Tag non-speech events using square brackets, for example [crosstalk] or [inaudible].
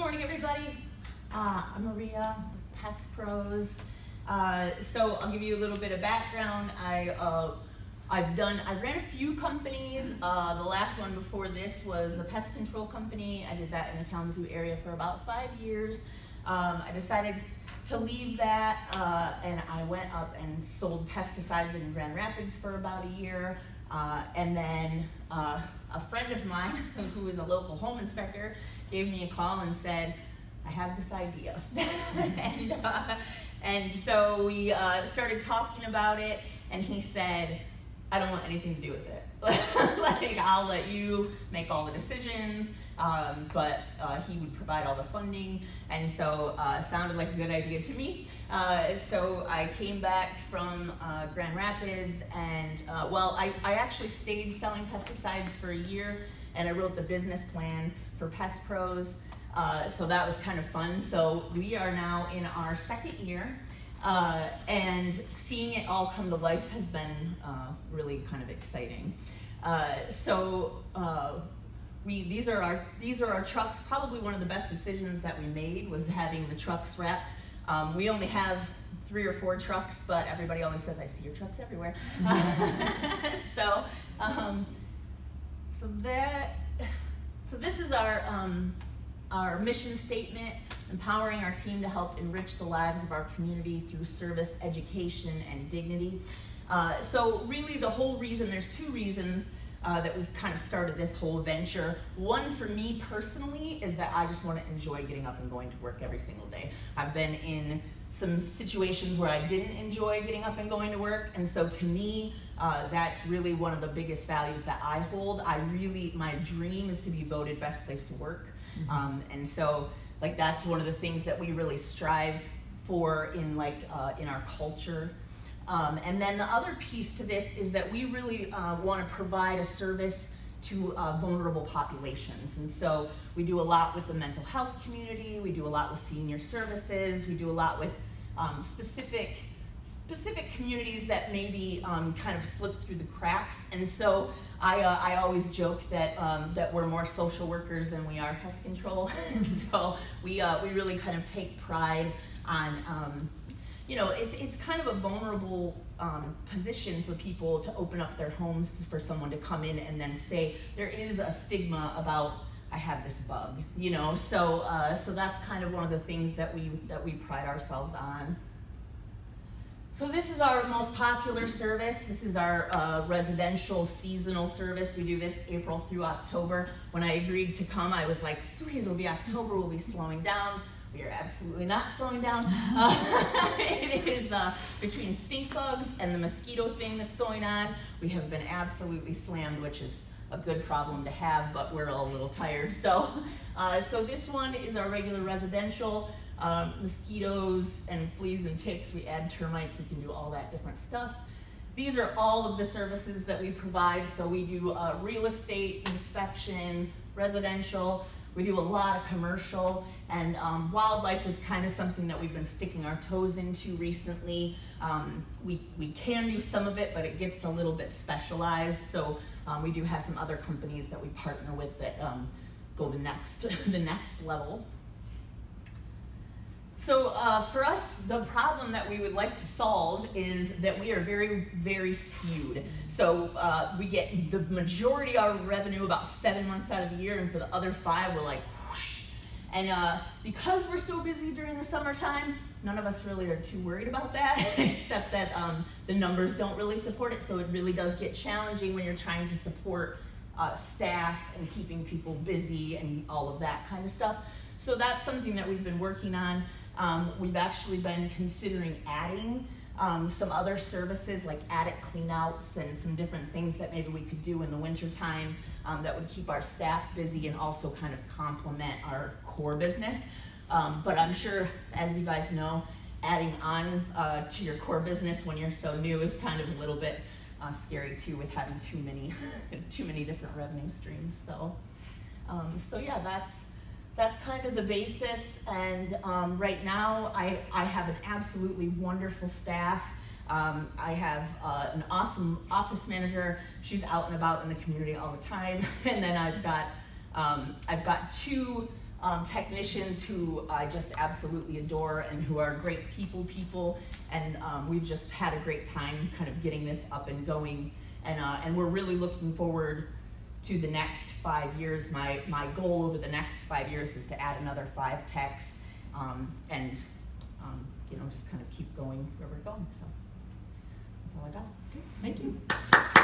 morning, everybody. Uh, I'm Maria, Pest Pros. Uh, so I'll give you a little bit of background. I uh, I've done I've ran a few companies. Uh, the last one before this was a pest control company. I did that in the Kalamazoo area for about five years. Um, I decided to leave that uh, and I went up and sold pesticides in Grand Rapids for about a year. Uh, and then uh, a friend of mine, [laughs] who is a local home inspector, gave me a call and said, I have this idea. [laughs] and, uh, and so we uh, started talking about it, and he said, I don't want anything to do with it. [laughs] like, I'll let you make all the decisions, um, but uh, he would provide all the funding, and so uh, sounded like a good idea to me. Uh, so I came back from uh, Grand Rapids, and uh, well, I, I actually stayed selling pesticides for a year, and I wrote the business plan for Pest Pros. Uh, so that was kind of fun. So we are now in our second year. Uh, and seeing it all come to life has been uh, really kind of exciting. Uh, so uh, we these are our these are our trucks. Probably one of the best decisions that we made was having the trucks wrapped. Um, we only have three or four trucks, but everybody always says I see your trucks everywhere. [laughs] so um, so that so this is our um, our mission statement empowering our team to help enrich the lives of our community through service, education, and dignity. Uh, so really the whole reason, there's two reasons uh, that we kind of started this whole venture. One for me personally is that I just want to enjoy getting up and going to work every single day. I've been in some situations where I didn't enjoy getting up and going to work, and so to me, uh, that's really one of the biggest values that I hold. I really, my dream is to be voted best place to work, mm-hmm. um, and so like that's one of the things that we really strive for in like uh, in our culture. Um, and then the other piece to this is that we really uh, want to provide a service to uh, vulnerable populations. And so we do a lot with the mental health community, we do a lot with senior services, we do a lot with um, specific specific communities that maybe um, kind of slip through the cracks. And so I, uh, I always joke that, um, that we're more social workers than we are pest control. [laughs] and so we, uh, we really kind of take pride on, um, you know, it, it's kind of a vulnerable um, position for people to open up their homes to, for someone to come in and then say, there is a stigma about I have this bug, you know. So, uh, so that's kind of one of the things that we that we pride ourselves on. So this is our most popular service. This is our uh, residential seasonal service. We do this April through October. When I agreed to come, I was like, sweet, it'll be October, we'll be slowing down. We are absolutely not slowing down. [laughs] Uh, [laughs] it is uh, between stink bugs and the mosquito thing that's going on. We have been absolutely slammed, which is a good problem to have, but we're all a little tired. So, uh, so this one is our regular residential um, mosquitoes and fleas and ticks. We add termites, we can do all that different stuff. These are all of the services that we provide. So we do uh, real estate inspections, residential, we do a lot of commercial, and um, wildlife is kind of something that we've been sticking our toes into recently. Um, we, we can do some of it, but it gets a little bit specialized. So um, we do have some other companies that we partner with that um, go the next, [laughs] the next level. So uh, for us, the problem that we would like to solve is that we are very, very skewed. So uh, we get the majority of our revenue about seven months out of the year, and for the other five, we're like whoosh. And uh, because we're so busy during the summertime, none of us really are too worried about that, [laughs] except that um, the numbers don't really support it. So it really does get challenging when you're trying to support uh, staff and keeping people busy and all of that kind of stuff. So that's something that we've been working on. Um, we've actually been considering adding um, some other services like attic cleanouts and some different things that maybe we could do in the wintertime um, that would keep our staff busy and also kind of complement our core business. Um, but I'm sure, as you guys know, adding on uh, to your core business when you're so new is kind of a little bit uh, scary too with having too many, [laughs] too many different revenue streams. So, um, so yeah, that's that's kind of the basis. And um, right now, I, I have an absolutely wonderful staff. Um, I have uh, an awesome office manager. She's out and about in the community all the time. [laughs] and then I've got um, I've got two um, technicians who I just absolutely adore and who are great people people. And um, we've just had a great time kind of getting this up and going. And, uh, and we're really looking forward to the next five years. My, my goal over the next five years is to add another five techs um, and um, you know just kind of keep going where we're going. So that's all I got. Okay. Thank you.